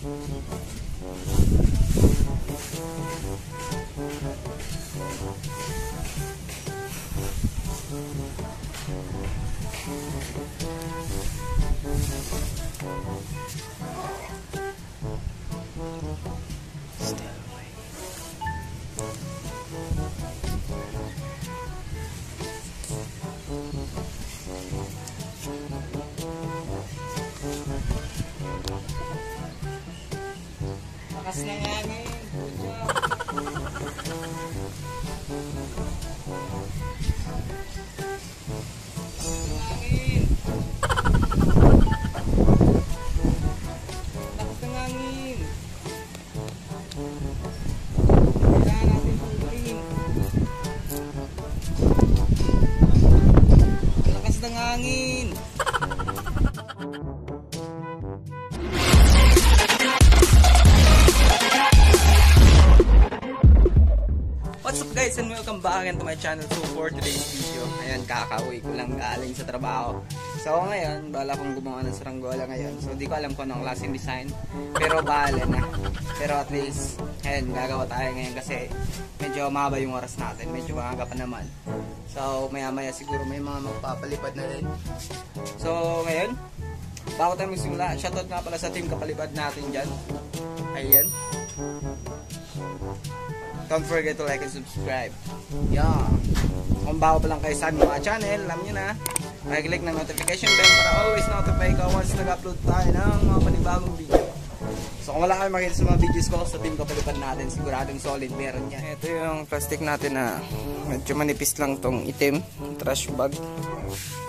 Thank you. Lakas ng hangin. Hangin. Guys and welcome back again to my channel. So for today's video, ayan kakauwi ko lang galing sa trabaho. So ngayon, bala kong gumawa ng saranggola ngayon. So di ko alam kung anong klaseng design. Pero bahala na. Pero at least, ayan, gagawa tayo ngayon kasi medyo mahaba yung oras natin. Medyo maaga pa naman. So maya maya siguro may mga magpapalipad na din. So ngayon, bago tayo magsimula, shoutout nga pala sa team kapalipad natin dyan. Ayan. Don't forget to like and subscribe. Yeah. Kung bago pa lang kayo sa aming mga channel, alam nyo na, mag-click ng notification bell para always notify ka once nag-upload tayo ng mga panibagong video. So kung wala kayo makita sa mga videos ko, sa team kapalipan natin, siguradong solid meron yan. Ito yung plastic natin na medyo manipis lang tong itim, trash bag.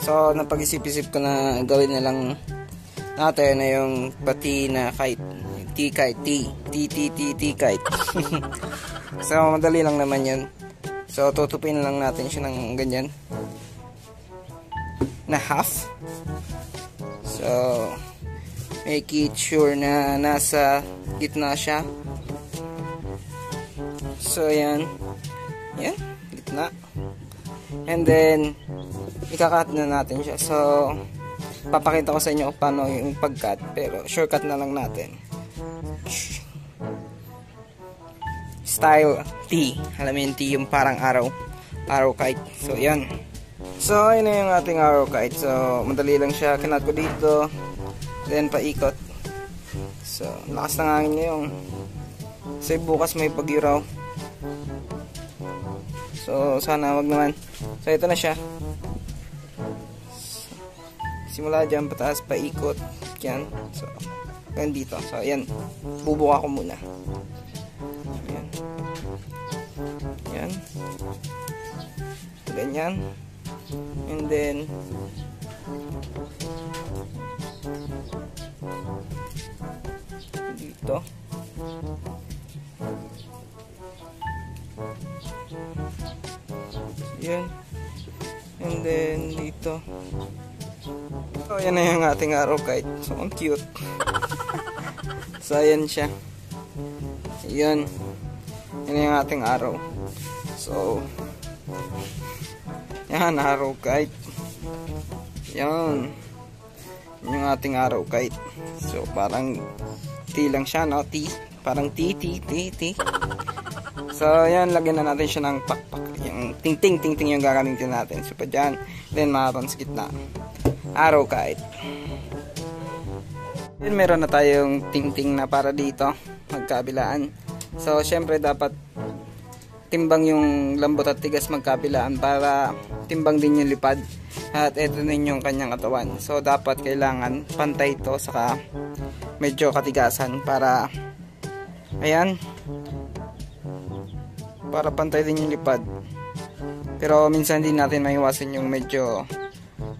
So napag-isip-isip ko na gawin na lang natin na yung pati na kite. T-kite, T. T-T-T-T-kite. So, madali lang naman yun. So, tutupin lang natin siya ng ganyan. Na half. So, make it sure na nasa gitna siya. So, yan. Yan, gitna. And then, ikakat na natin siya. So, papakita ko sa inyo paano yung pagkat. Pero, shortcut na lang natin. Style T. Alam mo yung T, yung parang araw. Araw kite. So, yan. So, ayun na yung ating araw kite. So, madali lang siya. Kinat ko dito. Then, paikot. So, lakas ng hangin ngayon. Kasi bukas may pagyuraw. So, sana wag naman. So, ito na siya. Simula dyan, pataas, paikot. Yan. So, hanggang dito. So, yan. Bubuka ko muna. Yan. Ganyan. And then, dito. Yan. And then, dito. So, yan na yung ating araw kite. So, ang cute. so, ayan siya. Yan. Yan yung ating araw. So, yan, araw kite. Yan. Yung ating araw kite. So, parang T lang siya, no? T. Parang T, T, T, T. So, yan, lagyan na natin siya ng pakpak. Yung ting-ting, ting-ting yung gagamitin natin. So, pa dyan. Then, mahapan sa gitna. Araw kite. Then, meron na tayong ting-ting na para dito. Magkabilaan. So, syempre dapat timbang yung lambot at tigas magkabilaan para timbang din yung lipad. At ito din yung kanyang katawan. So, dapat kailangan pantay ito saka medyo katigasan para ayan para pantay din yung lipad. Pero minsan din natin maiwasan yung medyo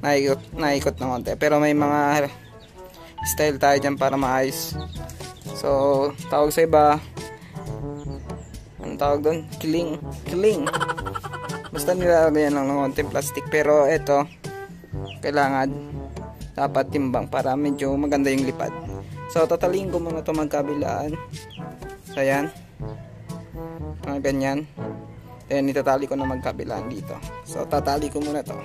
naikot, naikot na konti. Pero may mga style tayo dyan para maayos. So, tawag sa iba, tawag doon? Kiling. Kiling. Basta nilalagyan lang ng konting plastic. Pero ito, kailangan dapat timbang para medyo maganda yung lipad. So, tatalingin ko muna ito magkabilaan. So, ayan. Mga ganyan. Then, itatali ko na magkabilaan dito. So, tatali ko muna to.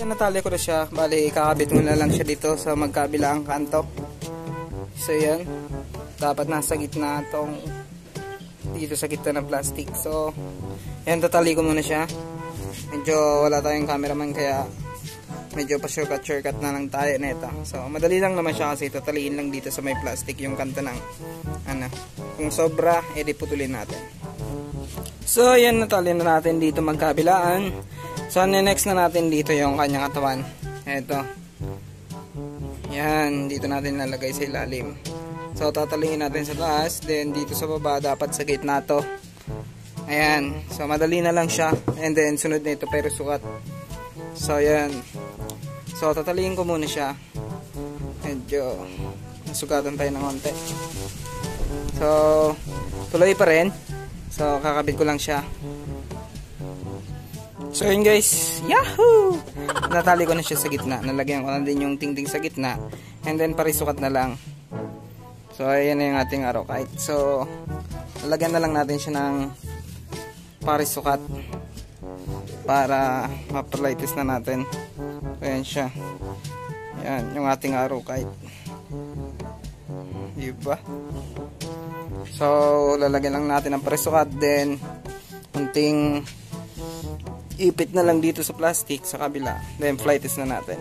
Yan, natali ko na siya. Bali, kakabit mo na lang siya dito sa magkabilaang kanto. So, yan. dapat nasa gitna tong dito sa gitna ng plastic. So, yan tatali ko muna siya. Medyo wala tayong cameraman kaya medyo pa shortcut shortcut na lang tayo nito. So, madali lang naman siya kasi tataliin lang dito sa may plastic yung kanta ng ano. Kung sobra, edi putulin natin. So, yan natali na natin dito magkabilaan. So, next na natin dito yung kanyang katawan. Ito. Yan, dito natin lalagay sa ilalim. So, tatalingin natin sa taas. Then, dito sa baba, dapat sa gitna to. Ayan. So, madali na lang siya. And then, sunod na ito, pero sukat. So, ayan. So, tatalingin ko muna siya. Medyo, nasugatan tayo ng konti. So, tuloy pa rin. So, kakabit ko lang siya. So, yun guys. Yahoo! Natali ko na siya sa gitna. Nalagyan ko na din yung tingting sa gitna. And then, parisukat na lang. So, ayan yung ating kahit. So, lalagyan na lang natin siya ng parisukat para mapalitis na natin. Ayan siya. Ayan, yung ating kahit. Diba? So, lalagyan lang natin ng parisukat. Then, kunting ipit na lang dito sa plastic sa kabila. Then, flight test na natin.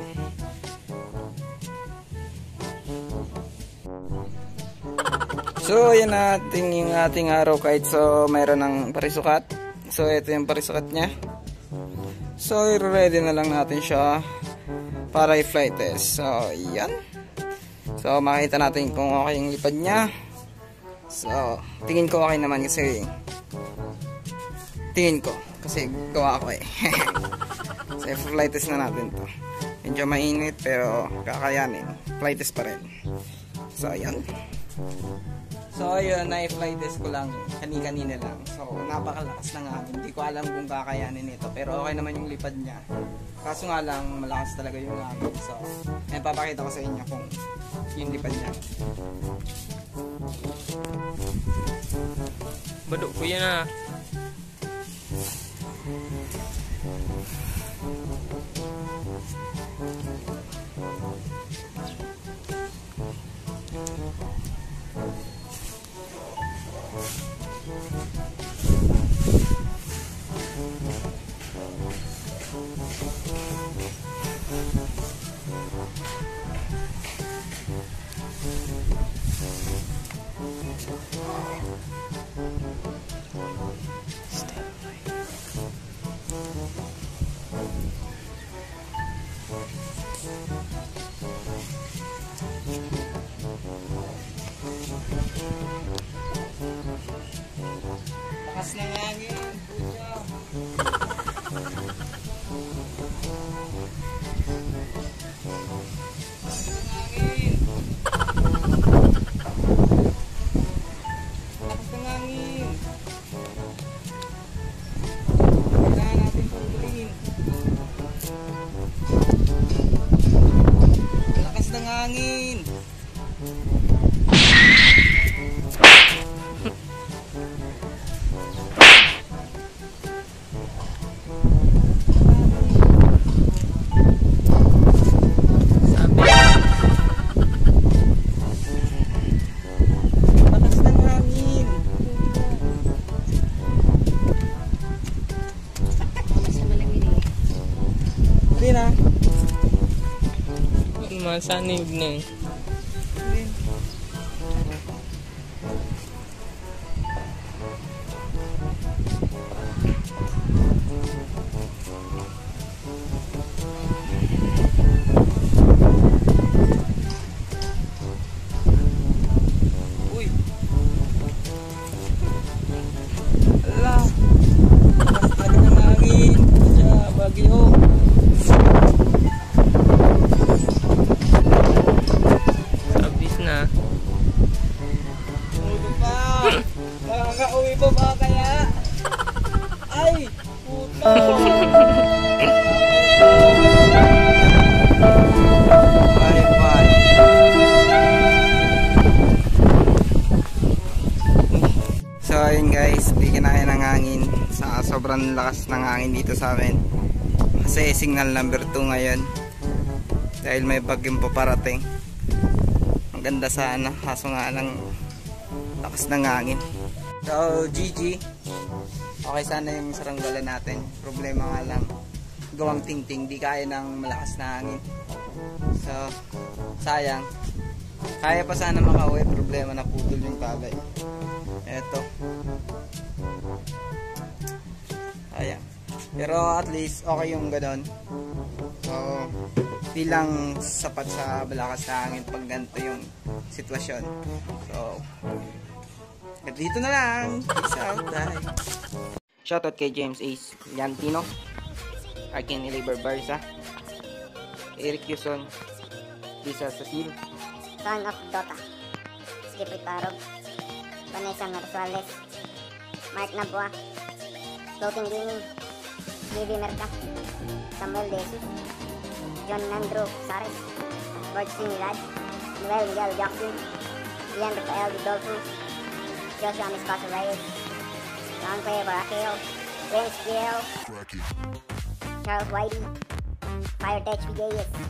So, yan natin yung ating araw kahit so mayroon ng parisukat. So, ito yung parisukat niya. So, i-ready na lang natin siya para i-flight test. So, yan. So, makita natin kung okay yung lipad niya. So, tingin ko okay naman kasi tingin ko kasi gawa ko eh. so, i-flight test na natin to. Medyo mainit pero kakayanin. Flight test pa rin. So, yan. So, ayun, na-fly test ko lang kani-kanina lang. So, napakalakas ng hangin. Hindi ko alam kung kakayanin ito. Pero okay naman yung lipad niya. Kaso nga lang, malakas talaga yung hangin. So, ayun, papakita ko sa inyo kung yung lipad niya. Badok ko yan. Lakas ng hangin. Pucha. Hangin. Masanig na eh. So ayun guys, di kinaya ng hangin sa sobrang lakas ng hangin dito sa amin. Kasi signal number 2 ngayon. Dahil may bagyong paparating. Ang ganda sana, kaso nga lang Lakas ng hangin. So, GG. Okay sana yung saranggola natin. Problema nga lang. Gawang ting-ting. Di kaya ng malakas na hangin. So, sayang. Kaya pa sana makauwi. Problema na putol yung tagay. Eto. Sayang. Pero at least okay yung ganon. So, di lang sapat sa balakas na hangin pag ganito yung sitwasyon. So, at dito na lang. Peace out, bye. Shoutout kay James Ace Llantino, Arkin Eliber Barza, Eric Yuson, Lisa Cecil, Son of Dota, Skip Ricardo, Vanessa Mersuales, Mark Nabua, Floating Gaming, Vivi Merca, Samuel Desus, John Nandro Sares, George Sinilad, Noel Miguel Jackson, Ian Rafael Dudolfo, Joshua Miscaso Reyes, John Clay Baracchio, James Kiel, Charles Whitey, Fire Tech Vigayes,